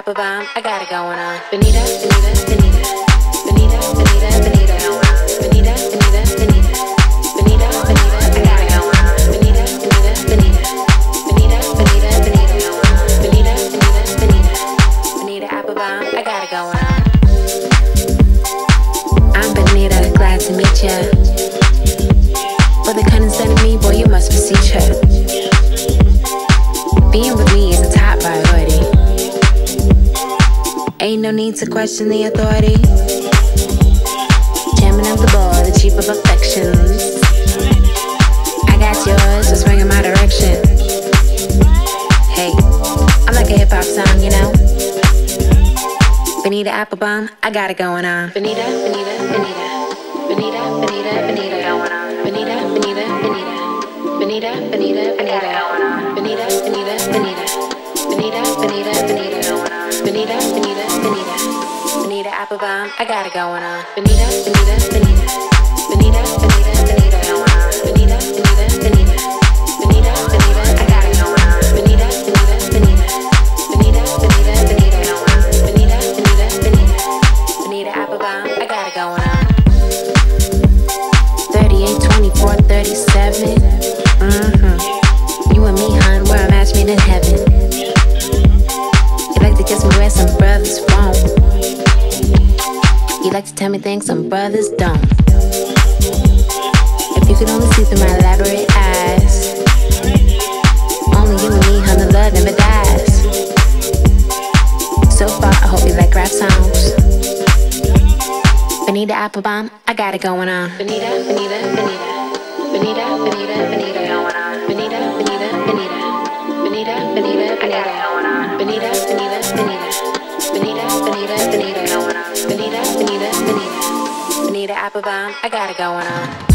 Applebum, I got it going on. Bonita, Bonita, Bonita. Bonita, Bonita, Bonita. Bonita, Bonita, Bonita. Bonita, Bonita, I got it going on. Bonita, Bonita, Bonita. Bonita, Bonita, Bonita. Bonita, Bonita, Bonita. Bonita Applebum, I got it going on. I'm Bonita, glad to meet ya. Ain't no need to question the authority. Jamming up the ball, the cheap of affections. I got yours, just swing in my direction. Hey, I'm like a hip hop song, you know? Bonita Applebum, I got it going on. Bonita, Bonita, Bonita. Bonita, Bonita, Bonita. Going on. Bonita, Bonita, Bonita. Bonita, Bonita, Bonita. Bonita, Bonita, Bonita. Bonita, Bonita, Bonita. Bonita, Bonita, Bonita. Bonita Applebum, I got it going on. Bonita, Bonita, Bonita. Bonita, Bonita, Bonita. Going on. Bonita, Bonita, Bonita. Bonita, Bonita, I got it going on. Bonita, Bonita, Bonita. Bonita, Bonita, Bonita. Bonita, Bonita, Bonita. Bonita Applebum, I got it going on. 38, 24, 37. Me where some brothers won't. You like to tell me things some brothers don't. If you could only see through my elaborate eyes. Only you and me, hon, the love never dies. So far, I hope you like rap songs. Bonita Applebum, I got it going on. Bonita, Bonita, Bonita. Bonita, Bonita, I got it going on.